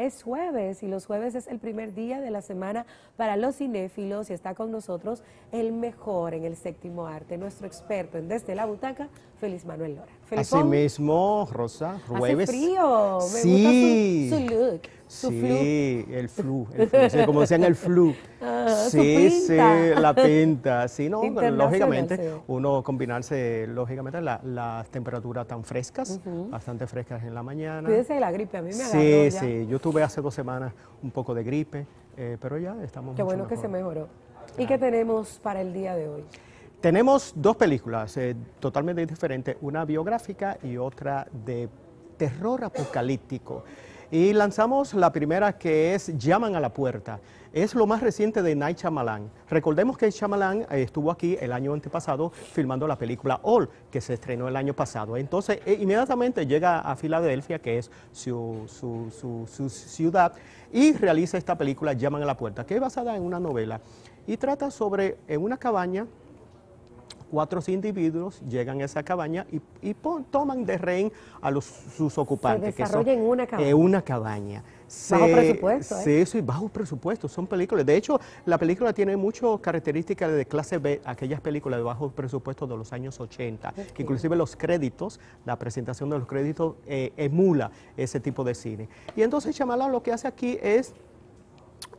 Es jueves y los jueves es el primer día de la semana para los cinéfilos y está con nosotros el mejor en el séptimo arte, nuestro experto en Desde la Butaca, Feliz Manuel Lora. Así mismo, Rosa, jueves. Hace frío, me sí. gusta su, su look. Su sí, el flu, el flu como decían el flu. Su sí, sí, la pinta. Sí, no, lógicamente, sí. uno combinarse, lógicamente, la- las temperaturas tan frescas, bastante frescas en la mañana. Cuídese de la gripe, a mí me agarró Sí, ya. sí, yo tuve hace dos semanas un poco de gripe, eh, pero ya estamos Qué mucho bueno que se mejor. mejoró. ¿Y qué tenemos para el día de hoy? Tenemos dos películas eh, totalmente diferentes, una biográfica y otra de terror apocalíptico. Y lanzamos la primera que es Llaman a la puerta. Es lo más reciente de Night Shyamalan. Recordemos que Shyamalan eh, estuvo aquí el año antepasado filmando la película All, que se estrenó el año pasado. Entonces, eh, inmediatamente llega a Filadelfia, que es su, su- su- su ciudad, y realiza esta película Llaman a la puerta, que es basada en una novela y trata sobre en una cabaña cuatro individuos llegan a esa cabaña y, y pon- toman de rehén a los, sus ocupantes. que son- desarrolla en una cabaña. en una cabaña. Bajo presupuesto, ¿eh? Sí, sí, bajo presupuesto, son películas. De hecho, la película tiene muchas características de clase B, aquellas películas de bajo presupuesto de los años 80. que Inclusive los créditos, la presentación de los créditos eh, emula ese tipo de cine. Y entonces Shyamalan lo que hace aquí es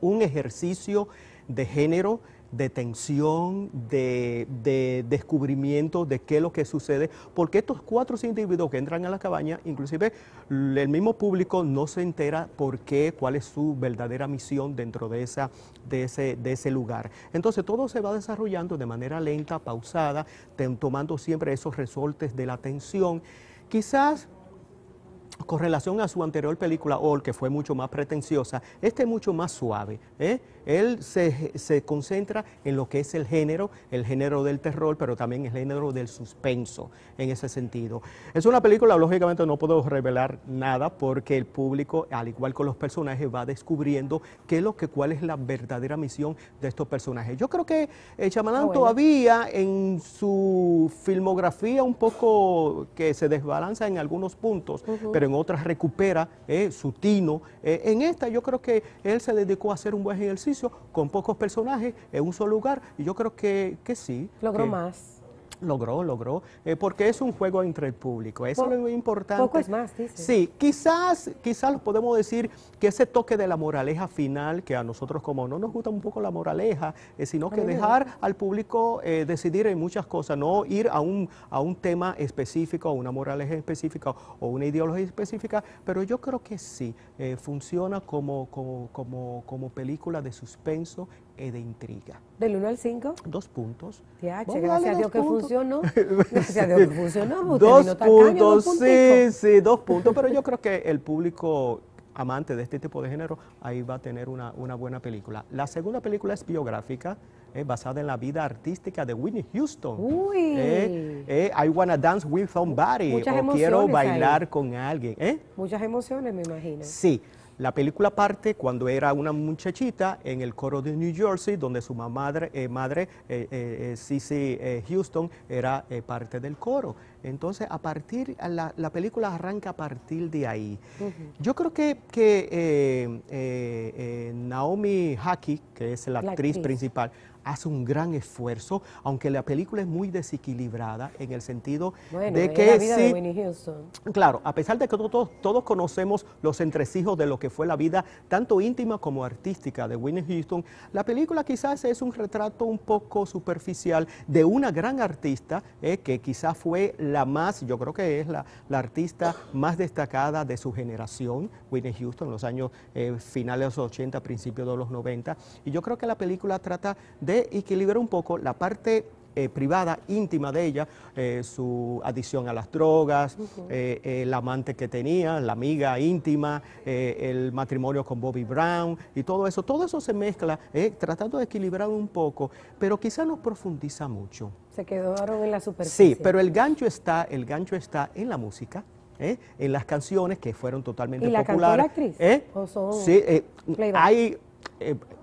un ejercicio de género, de tensión, de, de descubrimiento de qué es lo que sucede, porque estos cuatro individuos que entran a la cabaña, inclusive el mismo público no se entera por qué, cuál es su verdadera misión dentro de, esa, de, ese, de ese lugar. Entonces todo se va desarrollando de manera lenta, pausada, tomando siempre esos resortes de la tensión. Quizás con relación a su anterior película, All, que fue mucho más pretenciosa, este es mucho más suave. ¿eh? Él se, se concentra en lo que es el género, el género del terror, pero también el género del suspenso, en ese sentido. Es una película, lógicamente no puedo revelar nada, porque el público, al igual que los personajes, va descubriendo qué es lo que, cuál es la verdadera misión de estos personajes. Yo creo que eh, Shyamalan Ah, bueno. todavía en su filmografía un poco que se desbalanza en algunos puntos, pero en otras recupera eh, su tino. Eh, en esta yo creo que él se dedicó a hacer un buen ejercicio con pocos personajes en un solo lugar y yo creo que, que sí. Logró que más. Logró, logró, eh, porque es un juego entre el público, eso es muy importante. poco es más, dice. Sí, quizás, quizás podemos decir que ese toque de la moraleja final, que a nosotros como no nos gusta un poco la moraleja, eh, sino que dejar al público eh, decidir en muchas cosas, no ir a un, a un tema específico, a una moraleja específica o una ideología específica, pero yo creo que sí, funciona como, como, como, como película de suspenso de intriga. Del 1 al 5. Dos puntos. Ya, gracias a Dios que funcionó. Gracias a Dios que funcionó. Dos puntos, sí, sí, dos puntos, pero yo creo que el público amante de este tipo de género ahí va a tener una, una buena película. La segunda película es biográfica, eh, basada en la vida artística de Whitney Houston. Uy. Eh, eh, I Wanna Dance With Somebody, Muchas o quiero ahí. bailar con alguien. ¿eh? Muchas emociones, me imagino. Sí, la película parte cuando era una muchachita en el coro de New Jersey, donde su madre, eh, madre eh, eh, eh, Cissy eh, Houston, era parte del coro. Entonces, a partir, la, la película arranca a partir de ahí. Yo creo que, que Naomi Haki, que es la, La actriz actriz. principal, hace un gran esfuerzo, aunque la película es muy desequilibrada en el sentido Bueno, de es que la vida sí, de Winnie Houston. Claro, a pesar de que todos, todos conocemos los entresijos de lo que fue la vida, tanto íntima como artística de Whitney Houston, la película quizás es un retrato un poco superficial de una gran artista, eh, que quizás fue la más, yo creo que es la, la artista más destacada de su generación, Whitney Houston, en los años eh, finales de los 80, principios de los 90. Y yo creo que la película trata de equilibrar un poco la parte eh, privada, íntima de ella, eh, su adicción a las drogas, eh, eh, el amante que tenía, la amiga íntima, el matrimonio con Bobby Brown y todo eso. Todo eso se mezcla, tratando de equilibrar un poco, pero quizá no profundiza mucho. Se quedaron en la superficie. Sí, pero el gancho está, el gancho está en la música. ¿eh? en las canciones que fueron totalmente ¿Y la cantó populares. la actriz? ¿eh? ¿O son Sí, eh, hay,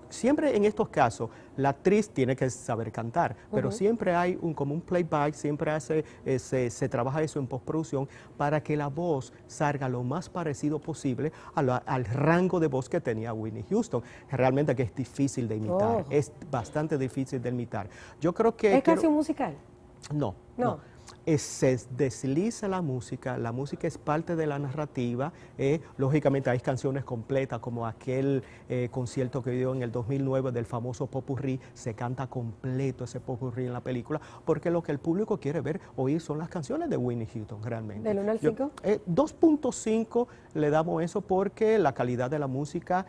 siempre en estos casos, la actriz tiene que saber cantar, pero siempre hay un, como un playback, siempre hace, eh, se, trabaja eso en postproducción para que la voz salga lo más parecido posible al rango de voz que tenía Whitney Houston. Realmente que es difícil de imitar, oh. es bastante difícil de imitar. Yo creo que... ¿Es canción musical? No, no se desliza la música, la música es parte de la narrativa, eh, lógicamente hay canciones completas como aquel eh, concierto que dio en el 2009 del famoso Popurrí, se canta completo ese Popurrí en la película, porque lo que el público quiere ver, oír son las canciones de Winnie Houston realmente. ¿Del 1 al 5? 2.5 eh, le damos eso porque la calidad de la música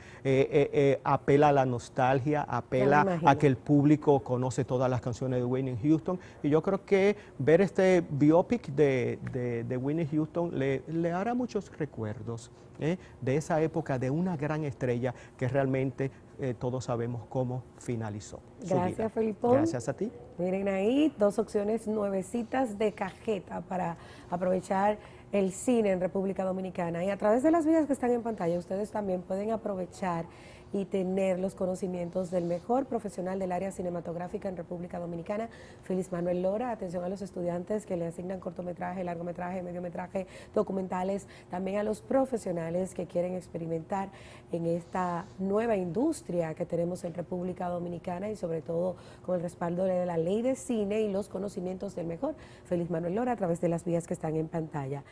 apela a la nostalgia, apela a que el público conoce todas las canciones de Winnie Houston, y yo creo que ver este biopic de, de, Winnie Houston le, le, hará muchos recuerdos ¿eh? de esa época de una gran estrella que realmente eh, todos sabemos cómo finalizó. Gracias, Felipe. Gracias a ti. Miren ahí, dos opciones nuevecitas de cajeta para aprovechar el cine en República Dominicana. Y a través de las vías que están en pantalla, ustedes también pueden aprovechar y tener los conocimientos del mejor profesional del área cinematográfica en República Dominicana, Félix Manuel Lora. Atención a los estudiantes que le asignan cortometraje, largometraje, mediometraje, documentales, también a los profesionales que quieren experimentar en esta nueva industria que tenemos en República Dominicana y sobre todo con el respaldo de la ley de cine y los conocimientos del mejor. Félix Manuel Lora a través de las vías que están en pantalla.